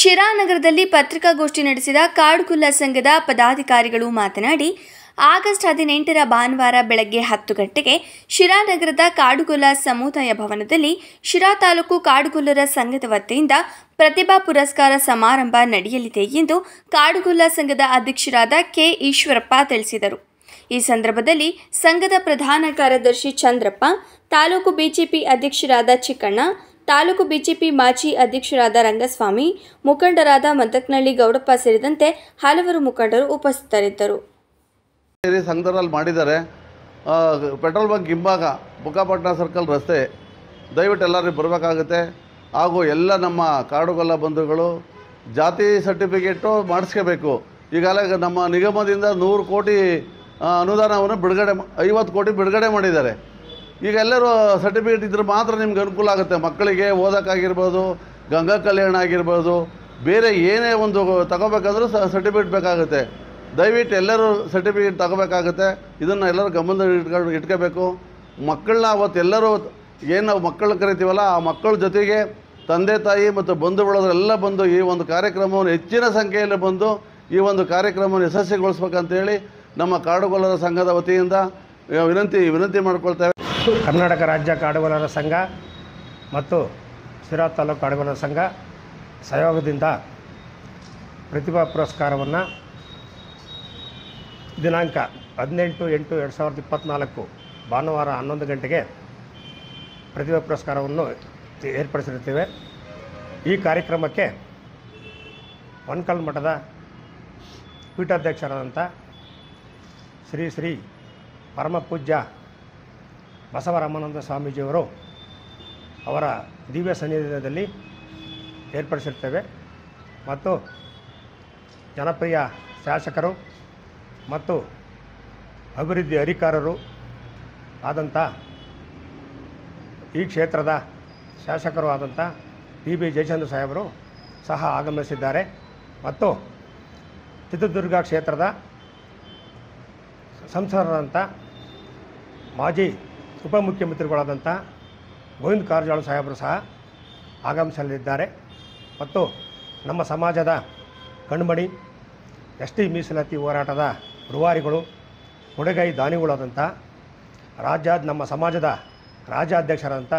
ಶಿರಾನಗರದಲ್ಲಿ ಪತ್ರಿಕಾಗೋಷ್ಠಿ ನಡೆಸಿದ ಕಾಡ್ಗುಲ್ಲ ಸಂಘದ ಪದಾಧಿಕಾರಿಗಳು ಮಾತನಾಡಿ, ಆಗಸ್ಟ್ ಹದಿನೆಂಟರ ಭಾನುವಾರ ಬೆಳಗ್ಗೆ ಹತ್ತು ಗಂಟೆಗೆ ಶಿರಾನಗರದ ಕಾಡುಗೊಲ್ಲ ಸಮುದಾಯ ಭವನದಲ್ಲಿ ಶಿರಾ ತಾಲೂಕು ಕಾಡುಗೊಲ್ಲರ ಸಂಘದ ವತಿಯಿಂದ ಪ್ರತಿಭಾ ಪುರಸ್ಕಾರ ಸಮಾರಂಭ ನಡೆಯಲಿದೆ ಎಂದು ಕಾಡುಗೊಲ್ಲ ಸಂಘದ ಅಧ್ಯಕ್ಷರಾದ ಕೆ. ಈಶ್ವರಪ್ಪ ತಿಳಿಸಿದರು. ಈ ಸಂದರ್ಭದಲ್ಲಿ ಸಂಘದ ಪ್ರಧಾನ ಕಾರ್ಯದರ್ಶಿ ಚಂದ್ರಪ್ಪ, ತಾಲೂಕು ಬಿಜೆಪಿ ಅಧ್ಯಕ್ಷರಾದ ಚಿಕ್ಕಣ್ಣ ತಾಲೂಕು ಬಿಜೆಪಿ ಮಾಜಿ ಅಧ್ಯಕ್ಷರಾದ ರಂಗಸ್ವಾಮಿ, ಮುಖಂಡರಾದ ಮದಕ್ನಳ್ಳಿ ಗೌಡಪ್ಪ ಸೇರಿದಂತೆ ಹಲವರು ಮುಖಂಡರು ಉಪಸ್ಥಿತರಿದ್ದರು. ಸಂಘದಲ್ಲಿ ಮಾಡಿದ್ದಾರೆ. ಪೆಟ್ರೋಲ್ ಬಂಕ್ ಹಿಂಭಾಗ ಬುಕ್ಕಾಪಟ್ಟಣ ಸರ್ಕಲ್ ರಸ್ತೆ, ದಯವಿಟ್ಟು ಎಲ್ಲರಿಗೂ ಬರಬೇಕಾಗುತ್ತೆ. ಹಾಗೂ ಎಲ್ಲ ನಮ್ಮ ಕಾಡುಗೊಲ್ಲ ಬಂಧುಗಳು, ಜಾತಿ ಸರ್ಟಿಫಿಕೇಟು ಮಾಡಿಸ್ಕೋಬೇಕು. ಈಗಾಗಲೇ ನಮ್ಮ ನಿಗಮದಿಂದ ನೂರು ಕೋಟಿ ಅನುದಾನವನ್ನು ಬಿಡುಗಡೆ ಐವತ್ತು ಕೋಟಿ ಬಿಡುಗಡೆ ಮಾಡಿದ್ದಾರೆ. ಈಗ ಎಲ್ಲರೂ ಸರ್ಟಿಫಿಕೇಟ್ ಇದ್ರೆ ಮಾತ್ರ ನಿಮ್ಗೆ ಅನುಕೂಲ ಆಗುತ್ತೆ. ಮಕ್ಕಳಿಗೆ ಓದೋಕ್ಕಾಗಿರ್ಬೋದು, ಗಂಗಾ ಕಲ್ಯಾಣ ಆಗಿರ್ಬೋದು, ಬೇರೆ ಏನೇ ಒಂದು ತಗೋಬೇಕಾದ್ರೂ ಸರ್ಟಿಫಿಕೇಟ್ ಬೇಕಾಗುತ್ತೆ. ದಯವಿಟ್ಟು ಎಲ್ಲರೂ ಸರ್ಟಿಫಿಕೇಟ್ ತಗೋಬೇಕಾಗುತ್ತೆ. ಇದನ್ನು ಎಲ್ಲರೂ ಗಮನದಲ್ಲಿ ಇಟ್ಕೊಂಡು ಇಟ್ಕೋಬೇಕು. ಮಕ್ಕಳನ್ನ ಅವತ್ತು ಎಲ್ಲರೂ ಏನು ನಾವು ಮಕ್ಕಳು ಕರಿತೀವಲ್ಲ, ಆ ಮಕ್ಕಳ ಜೊತೆಗೆ ತಂದೆ, ತಾಯಿ ಮತ್ತು ಬಂಧು ಬಳಗರೆಲ್ಲ ಬಂದು ಈ ಒಂದು ಕಾರ್ಯಕ್ರಮವನ್ನು ಹೆಚ್ಚಿನ ಸಂಖ್ಯೆಯಲ್ಲಿ ಬಂದು ಈ ಒಂದು ಕಾರ್ಯಕ್ರಮವನ್ನು ಯಶಸ್ವಿಗೊಳಿಸ್ಬೇಕಂತೇಳಿ ನಮ್ಮ ಕಾಡುಗೊಲ್ಲರ ಸಂಘದ ವತಿಯಿಂದ ವಿನಂತಿ ವಿನಂತಿ ಮಾಡ್ಕೊಳ್ತೇವೆ. ಕರ್ನಾಟಕ ರಾಜ್ಯ ಕಾಡುಗೊಲ್ಲರ ಸಂಘ ಮತ್ತು ಶಿರಾ ತಾಲೂಕು ಕಾಡುಗೊಲ್ಲರ ಸಂಘ ಸಹಯೋಗದಿಂದ ಪ್ರತಿಭಾ ಪುರಸ್ಕಾರವನ್ನು ದಿನಾಂಕ ಹದಿನೆಂಟು ಎಂಟು ಎರಡು ಸಾವಿರದ ಇಪ್ಪತ್ತ್ನಾಲ್ಕು ಭಾನುವಾರ ಹನ್ನೊಂದು ಗಂಟೆಗೆ ಪ್ರತಿಭಾ ಪುರಸ್ಕಾರವನ್ನು ಏರ್ಪಡಿಸಿರುತ್ತೇವೆ. ಈ ಕಾರ್ಯಕ್ರಮಕ್ಕೆ ಒನ್ಕಲ್ ಮಠದ ಪೀಠಾಧ್ಯಕ್ಷರಾದಂಥ ಶ್ರೀ ಶ್ರೀ ಪರಮ ಪೂಜ್ಯ ಬಸವರಾಮಾನಂದ ಸ್ವಾಮೀಜಿಯವರು ಅವರ ದಿವ್ಯ ಸನ್ನಿಧಾನದಲ್ಲಿ ಏರ್ಪಡಿಸಿರ್ತೇವೆ. ಮತ್ತು ಜನಪ್ರಿಯ ಶಾಸಕರು ಮತ್ತು ಅಭಿವೃದ್ಧಿ ಅಧಿಕಾರರು ಆದಂಥ ಈ ಕ್ಷೇತ್ರದ ಶಾಸಕರು ಆದಂಥ ಪಿ ಬಿ ಜಯಚಂದ್ರ ಸಾಹೇಬರು ಸಹ ಆಗಮಿಸಿದ್ದಾರೆ. ಮತ್ತು ಚಿತ್ರದುರ್ಗ ಕ್ಷೇತ್ರದ ಸಂಸದರಾದಂಥ ಮಾಜಿ ಉಪಮುಖ್ಯಮಂತ್ರಿಗಳಾದಂಥ ಗೋವಿಂದ ಕಾರಜೋಳ ಸಾಹೇಬರು ಸಹ ಆಗಮಿಸಲಿದ್ದಾರೆ. ಮತ್ತು ನಮ್ಮ ಸಮಾಜದ ಕಣ್ಮಣಿ ಎಸ್ ಟಿ ಮೀಸಲಾತಿ ಹೋರಾಟದ ರೂವಾರಿಗಳು ದಾನಿಗಳು ದಾನಿಗಳಾದಂಥ ರಾಜ್ಯ, ನಮ್ಮ ಸಮಾಜದ ರಾಜ್ಯಾಧ್ಯಕ್ಷರಾದಂಥ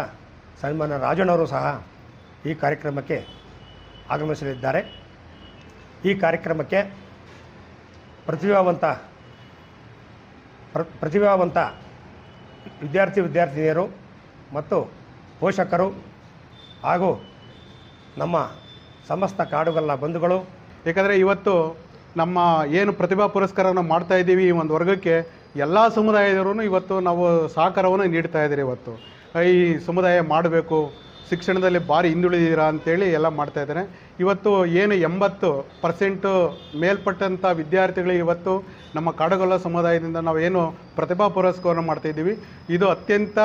ಸನ್ಮಾನ ರಾಜಣ್ಣವರು ಸಹ ಈ ಕಾರ್ಯಕ್ರಮಕ್ಕೆ ಆಗಮಿಸಲಿದ್ದಾರೆ. ಈ ಕಾರ್ಯಕ್ರಮಕ್ಕೆ ಪ್ರತಿಭಾವಂತ ಪ್ರ, ಪ್ರತಿಭಾವಂತ ವಿದ್ಯಾರ್ಥಿ ವಿದ್ಯಾರ್ಥಿನಿಯರು ಮತ್ತು ಪೋಷಕರು ಹಾಗೂ ನಮ್ಮ ಸಮಸ್ತ ಕಾಡುಗಲ್ಲ ಬಂಧುಗಳು. ಏಕೆಂದರೆ ಇವತ್ತು ನಮ್ಮ ಏನು ಪ್ರತಿಭಾ ಪುರಸ್ಕಾರವನ್ನು ಮಾಡ್ತಾ ಇದ್ದೀವಿ ಈ ಒಂದು ವರ್ಗಕ್ಕೆ, ಎಲ್ಲ ಸಮುದಾಯದವರು ಇವತ್ತು ನಾವು ಸಹಕಾರವನ್ನು ನೀಡ್ತಾ ಇದ್ದೀರಿ ಇವತ್ತು. ಈ ಸಮುದಾಯ ಮಾಡಬೇಕು ಶಿಕ್ಷಣದಲ್ಲಿ ಭಾರಿ ಹಿಂದುಳಿದಿರಾ ಅಂತೇಳಿ ಎಲ್ಲ ಮಾಡ್ತಾ ಇದ್ದಾರೆ. ಇವತ್ತು ಏನು ಎಂಬತ್ತು ಪರ್ಸೆಂಟು ಮೇಲ್ಪಟ್ಟಂಥ ವಿದ್ಯಾರ್ಥಿಗಳಿಗೆ ಇವತ್ತು ನಮ್ಮ ಕಾಡುಗೊಲ್ಲ ಸಮುದಾಯದಿಂದ ನಾವು ಏನು ಪ್ರತಿಭಾ ಪುರಸ್ಕಾರವನ್ನು ಮಾಡ್ತಾಯಿದ್ದೀವಿ ಇದು ಅತ್ಯಂತ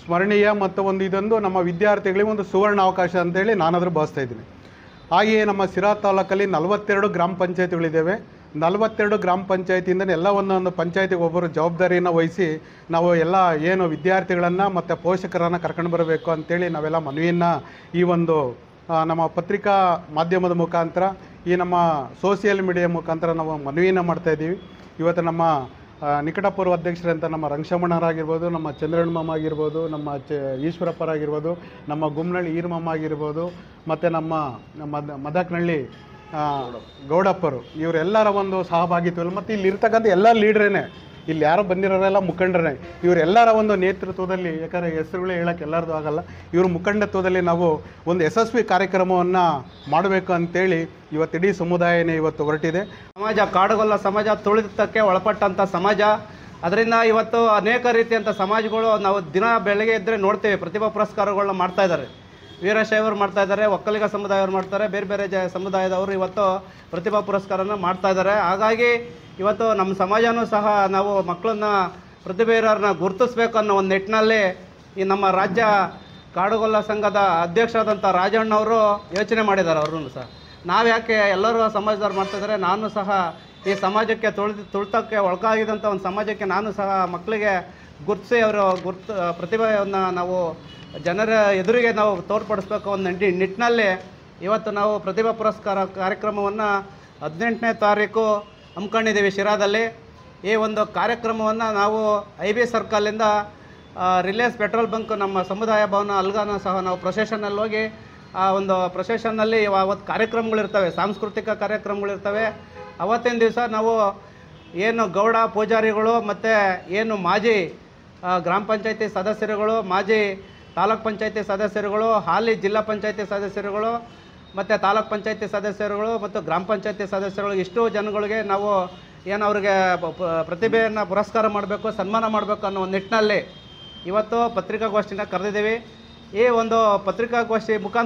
ಸ್ಮರಣೀಯ ಮತ್ತು ಒಂದು ಇದೊಂದು ನಮ್ಮ ವಿದ್ಯಾರ್ಥಿಗಳಿಗೆ ಒಂದು ಸುವರ್ಣ ಅವಕಾಶ ಅಂತೇಳಿ ನಾನಾದರೂ ಭಾವಿಸ್ತಾ ಇದ್ದೀನಿ. ಹಾಗೆಯೇ ನಮ್ಮ ಸಿರಾ ತಾಲೂಕಲ್ಲಿ ನಲವತ್ತೆರಡು ಗ್ರಾಮ ಪಂಚಾಯತಿಗಳಿದ್ದಾವೆ ನಲವತ್ತೆರಡು ಗ್ರಾಮ ಪಂಚಾಯತಿಯಿಂದ ಎಲ್ಲ ಒಂದೊಂದು ಪಂಚಾಯತಿಗೆ ಒಬ್ಬರು ಜವಾಬ್ದಾರಿಯನ್ನು ವಹಿಸಿ ನಾವು ಎಲ್ಲ ಏನು ವಿದ್ಯಾರ್ಥಿಗಳನ್ನು ಮತ್ತು ಪೋಷಕರನ್ನು ಕರ್ಕೊಂಡು ಬರಬೇಕು ಅಂತೇಳಿ ನಾವೆಲ್ಲ ಮನವಿಯನ್ನು ಈ ಒಂದು ನಮ್ಮ ಪತ್ರಿಕಾ ಮಾಧ್ಯಮದ ಮುಖಾಂತರ, ಈ ನಮ್ಮ ಸೋಷಿಯಲ್ ಮೀಡಿಯಾ ಮುಖಾಂತರ ನಾವು ಮನವಿಯನ್ನು ಮಾಡ್ತಾಯಿದ್ದೀವಿ ಇವತ್ತು ನಮ್ಮ ನಿಕಟಪೂರ್ವ ಅಧ್ಯಕ್ಷರಂತ ನಮ್ಮ ರಂಗಶಮಣ್ಣರಾಗಿರ್ಬೋದು ನಮ್ಮ ಚಂದ್ರಣ್ಣಮ್ಮ ಆಗಿರ್ಬೋದು, ನಮ್ಮ ಚ, ಈಶ್ವರಪ್ಪರಾಗಿರ್ಬೋದು, ನಮ್ಮ ಗುಮ್ನಳ್ಳಿ ಈರ್ಮಮ್ಮ ಆಗಿರ್ಬೋದು, ಮತ್ತು ನಮ್ಮ ಮದ ಮದಕ್ನಳ್ಳಿ ಗೌಡಪ್ಪರು, ಇವರೆಲ್ಲರ ಒಂದು ಸಹಭಾಗಿತ್ವದಲ್ಲಿ ಮತ್ತು ಇಲ್ಲಿ ಇರ್ತಕ್ಕಂಥ ಎಲ್ಲ ಲೀಡ್ರೇನೆ. ಇಲ್ಲಿ ಯಾರು ಬಂದಿರೋರೆಲ್ಲ ಮುಖಂಡರೇ. ಇವರೆಲ್ಲರ ಒಂದು ನೇತೃತ್ವದಲ್ಲಿ, ಯಾಕಂದರೆ ಹೆಸರುಗಳೇ ಹೇಳೋಕ್ಕೆ ಎಲ್ಲರದ್ದು ಆಗಲ್ಲ, ಇವ್ರ ಮುಖಂಡತ್ವದಲ್ಲಿ ನಾವು ಒಂದು ಯಶಸ್ವಿ ಕಾರ್ಯಕ್ರಮವನ್ನು ಮಾಡಬೇಕು ಅಂತೇಳಿ ಇವತ್ತು ಇಡೀ ಸಮುದಾಯನೇ ಇವತ್ತು ಹೊರಟಿದೆ. ಸಮಾಜ ಕಾಡುಗೊಲ್ಲ ಸಮಾಜ ತುಳಿತಕ್ಕೆ ಒಳಪಟ್ಟಂಥ ಸಮಾಜ. ಅದರಿಂದ ಇವತ್ತು ಅನೇಕ ರೀತಿಯಂಥ ಸಮಾಜಗಳು ನಾವು ದಿನ ಬೆಳಗ್ಗೆ ಇದ್ದರೆ ನೋಡ್ತೇವೆ, ಪ್ರತಿಭಾ ಪುರಸ್ಕಾರಗಳನ್ನ ಮಾಡ್ತಾ ಇದ್ದಾರೆ. ವೀರಶೈವರು ಮಾಡ್ತಾ ಇದ್ದಾರೆ, ಒಕ್ಕಲಿಗ ಸಮುದಾಯವರು ಮಾಡ್ತಾರೆ, ಬೇರೆ ಬೇರೆ ಜ ಸಮುದಾಯದವರು ಇವತ್ತು ಪ್ರತಿಭಾ ಪುರಸ್ಕಾರನ ಮಾಡ್ತಾ ಇದ್ದಾರೆ. ಹಾಗಾಗಿ ಇವತ್ತು ನಮ್ಮ ಸಮಾಜನೂ ಸಹ ನಾವು ಮಕ್ಕಳನ್ನ, ಪ್ರತಿಭೆ ಗುರುತಿಸ್ಬೇಕು ಅನ್ನೋ ಒಂದು ನಿಟ್ಟಿನಲ್ಲಿ ಈ ನಮ್ಮ ರಾಜ್ಯ ಕಾಡುಗೊಲ್ಲ ಸಂಘದ ಅಧ್ಯಕ್ಷರಾದಂಥ ರಾಜಣ್ಣವರು ಯೋಚನೆ ಮಾಡಿದ್ದಾರೆ ಅವ್ರನ್ನು ಸಹ. ನಾವು ಯಾಕೆ ಎಲ್ಲರೂ ಸಮಾಜದವ್ರು ಮಾಡ್ತಿದ್ದಾರೆ ನಾನು ಸಹ ಈ ಸಮಾಜಕ್ಕೆ ತುಳಿದು, ತುಳಿತಕ್ಕೆ ಒಳಗಾಗಿದಂಥ ಒಂದು ಸಮಾಜಕ್ಕೆ ನಾನು ಸಹ ಮಕ್ಕಳಿಗೆ ಗುರುತಿಸಿ ಅವರು ಗುರ್ತು, ಪ್ರತಿಭೆಯನ್ನು ನಾವು ಜನರ ಎದುರಿಗೆ ನಾವು ತೋರ್ಪಡಿಸ್ಬೇಕು ಒಂದು ನಿಟ್ಟಿನಲ್ಲಿ ಇವತ್ತು ನಾವು ಪ್ರತಿಭಾ ಪುರಸ್ಕಾರ ಕಾರ್ಯಕ್ರಮವನ್ನು ಹದಿನೆಂಟನೇ ತಾರೀಕು ಹಮ್ಮಿಕೊಂಡಿದ್ದೀವಿ ಶಿರಾದಲ್ಲಿ. ಈ ಒಂದು ಕಾರ್ಯಕ್ರಮವನ್ನು ನಾವು ಐ ಬಿ ಸರ್ಕಲಿಂದ ರಿಲಯನ್ಸ್ ಪೆಟ್ರೋಲ್ ಬಂಕ್ ನಮ್ಮ ಸಮುದಾಯ ಭವನ ಅಲ್ಗಾನ ಸಹ ನಾವು ಪ್ರೊಸೆಷನಲ್ಲಿ ಹೋಗಿ, ಆ ಒಂದು ಪ್ರೊಸೆಷನ್ನಲ್ಲಿ ಅವತ್ತು ಕಾರ್ಯಕ್ರಮಗಳಿರ್ತವೆ, ಸಾಂಸ್ಕೃತಿಕ ಕಾರ್ಯಕ್ರಮಗಳಿರ್ತವೆ. ಅವತ್ತಿನ ದಿವಸ ನಾವು ಏನು ಗೌಡ ಪೂಜಾರಿಗಳು ಮತ್ತು ಏನು ಮಾಜಿ ಗ್ರಾಮ ಪಂಚಾಯತಿ ಸದಸ್ಯರುಗಳು, ಮಾಜಿ ತಾಲೂಕ್ ಪಂಚಾಯತಿ ಸದಸ್ಯರುಗಳು, ಹಾಲಿ ಜಿಲ್ಲಾ ಪಂಚಾಯತಿ ಸದಸ್ಯರುಗಳು ಮತ್ತು ತಾಲೂಕ್ ಪಂಚಾಯತಿ ಸದಸ್ಯರುಗಳು ಮತ್ತು ಗ್ರಾಮ ಪಂಚಾಯತಿ ಸದಸ್ಯರುಗಳು, ಇಷ್ಟು ಜನಗಳಿಗೆ ನಾವು ಏನು ಅವ್ರಿಗೆ ಪ್ರತಿಭೆಯನ್ನು ಪುರಸ್ಕಾರ ಮಾಡಬೇಕು, ಸನ್ಮಾನ ಮಾಡಬೇಕು ಅನ್ನೋ ಒಂದು ನಿಟ್ಟಿನಲ್ಲಿ ಇವತ್ತು ಪತ್ರಿಕಾಗೋಷ್ಠಿನ ಕರೆದಿದ್ದೀವಿ. ಈ ಒಂದು ಪತ್ರಿಕಾಗೋಷ್ಠಿ ಮುಖಾಂತರ